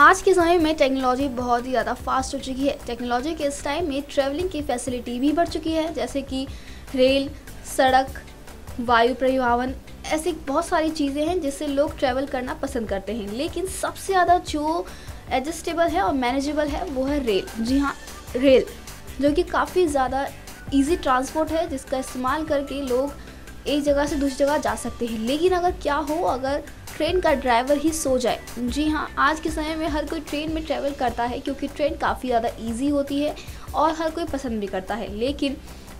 आज के समय में टेक्नोलॉजी बहुत ही ज़्यादा फास्ट हो चुकी है। टेक्नोलॉजी के इस टाइम में ट्रैवलिंग की फैसिलिटी भी बढ़ चुकी है, जैसे कि रेल सड़क, वायु परिवहन, ऐसी बहुत सारी चीज़ें हैं जिससे लोग ट्रैवल करना पसंद करते हैं। लेकिन सबसे ज़्यादा जो एडजस्टेबल है और मैनेजेबल है, वो है रेल जी हाँ रेल जो कि काफ़ी ज़्यादा इजी ट्रांसपोर्ट है, जिसका इस्तेमाल करके लोग एक जगह से दूसरी जगह जा सकते हैं। लेकिन अगर क्या हो, अगर ट्रेन का ड्राइवर ही सो जाए। जी हाँ आज के समय में हर कोई ट्रेन में ट्रैवल करता है क्योंकि ट्रेन काफ़ी ज़्यादा ईजी होती है और हर कोई पसंद भी करता है। लेकिन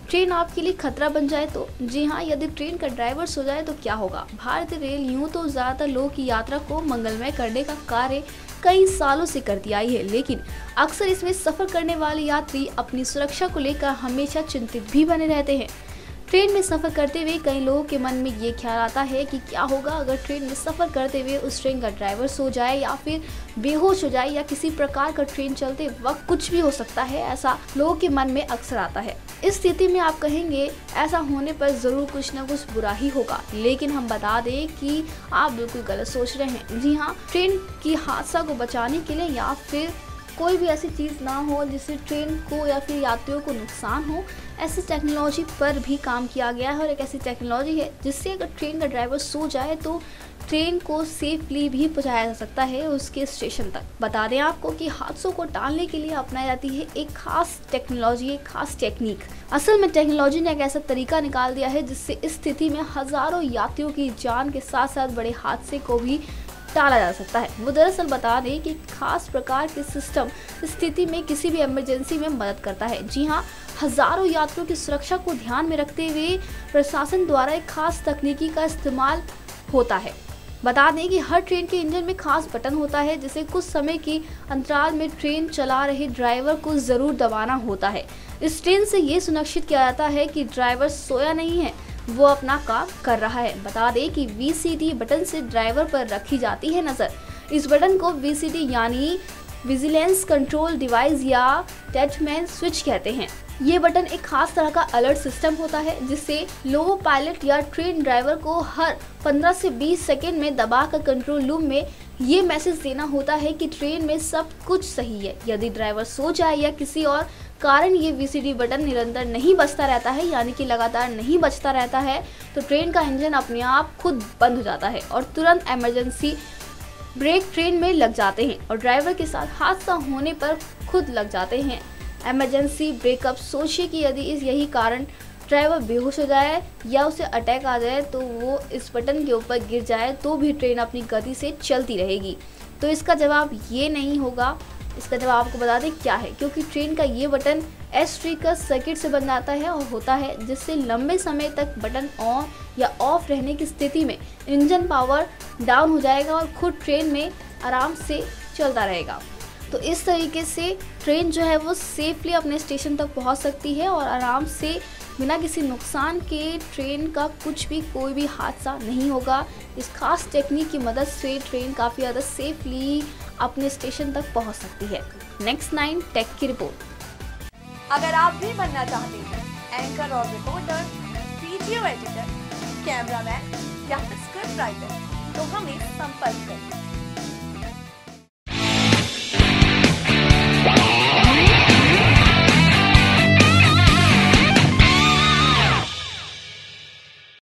ट्रेन आपके लिए खतरा बन जाए तो जी हाँ यदि ट्रेन का ड्राइवर सो जाए तो क्या होगा? भारतीय रेल यूँ तो ज़्यादातर लोगों की यात्रा को मंगलमय करने का कार्य कई सालों से करती आई है, लेकिन अक्सर इसमें सफ़र करने वाले यात्री अपनी सुरक्षा को लेकर हमेशा चिंतित भी बने रहते हैं। ट्रेन में सफ़र करते हुए कई लोगों के मन में ये ख्याल आता है कि क्या होगा अगर ट्रेन में सफ़र करते हुए उस ट्रेन का ड्राइवर सो जाए या फिर बेहोश हो जाए या किसी प्रकार का ट्रेन चलते वक्त कुछ भी हो सकता है, ऐसा लोगों के मन में अक्सर आता है। इस स्थिति में आप कहेंगे, ऐसा होने पर ज़रूर कुछ ना कुछ बुरा ही होगा। लेकिन हम बता दें कि आप बिल्कुल गलत सोच रहे हैं। जी हाँ ट्रेन की हादसा को बचाने के लिए या फिर कोई भी ऐसी चीज़ ना हो जिससे ट्रेन को या फिर यात्रियों को नुकसान हो, ऐसी टेक्नोलॉजी पर भी काम किया गया है और एक ऐसी टेक्नोलॉजी है जिससे अगर ट्रेन का ड्राइवर सो जाए तो ट्रेन को सेफली भी पहुँचाया जा सकता है उसके स्टेशन तक। बता दें आपको कि हादसों को टालने के लिए अपनाई जाती है एक खास टेक्नोलॉजी, एक खास टेक्निक असल में टेक्नोलॉजी ने एक ऐसा तरीका निकाल दिया है जिससे इस स्थिति में हज़ारों यात्रियों की जान के साथ साथ बड़े हादसे को भी टाला जा सकता है। वो दरअसल बता दें कि खास प्रकार के सिस्टम स्थिति में किसी भी इमरजेंसी में मदद करता है। जी हाँ हज़ारों यात्रियों की सुरक्षा को ध्यान में रखते हुए प्रशासन द्वारा एक खास तकनीकी का इस्तेमाल होता है। बता दें कि हर ट्रेन के इंजन में खास बटन होता है, जिसे कुछ समय की अंतराल में ट्रेन चला रहे ड्राइवर को ज़रूर दबाना होता है। इस ट्रेन से ये सुनिश्चित किया जाता है कि ड्राइवर सोया नहीं है। वो अपना काम कर रहा है। बता दें कि वी बटन से ड्राइवर पर रखी जाती है नज़र। इस बटन को वी यानी विजिलेंस कंट्रोल डिवाइस या टचमैन स्विच कहते हैं। ये बटन एक खास तरह का अलर्ट सिस्टम होता है, जिससे लोगो, पायलट या ट्रेन ड्राइवर को हर 15 से 20 सेकेंड में दबा कर कंट्रोल रूम में ये मैसेज देना होता है कि ट्रेन में सब कुछ सही है। यदि ड्राइवर सो जाए या किसी और कारण ये वीसीडी बटन निरंतर नहीं बजता रहता है, यानी कि लगातार नहीं बजता रहता है तो ट्रेन का इंजन अपने आप खुद बंद हो जाता है और तुरंत एमरजेंसी ब्रेक ट्रेन में लग जाते हैं और ड्राइवर के साथ हादसा होने पर खुद लग जाते हैं। इमरजेंसी ब्रेकअप सोचिए कि यदि इस यही कारण ड्राइवर बेहोश हो जाए या उसे अटैक आ जाए तो वो इस बटन के ऊपर गिर जाए तो भी ट्रेन अपनी गति से चलती रहेगी। तो इसका जवाब ये नहीं होगा। इसका जवाब आपको बता दें क्या है, क्योंकि ट्रेन का ये बटन एस ट्री का सर्किट से बन जाता है और होता है, जिससे लंबे समय तक बटन ऑन या ऑफ़ रहने की स्थिति में इंजन पावर डाउन हो जाएगा और खुद ट्रेन में आराम से चलता रहेगा। तो इस तरीके से ट्रेन जो है वो सेफली अपने स्टेशन तक पहुँच सकती है और आराम से बिना किसी नुकसान के ट्रेन का कुछ भी, कोई भी हादसा नहीं होगा। इस खास टेक्निक की मदद से ट्रेन काफ़ी ज़्यादा सेफली अपने स्टेशन तक पहुँच सकती है। नेक्स्ट नाइन टेक की रिपोर्ट अगर आप भी बनना चाहते हैं एंकर और रिपोर्टर वीडियो एडिटर कैमरामैन या स्क्रिप्ट राइटर तो हमें संपर्क करें।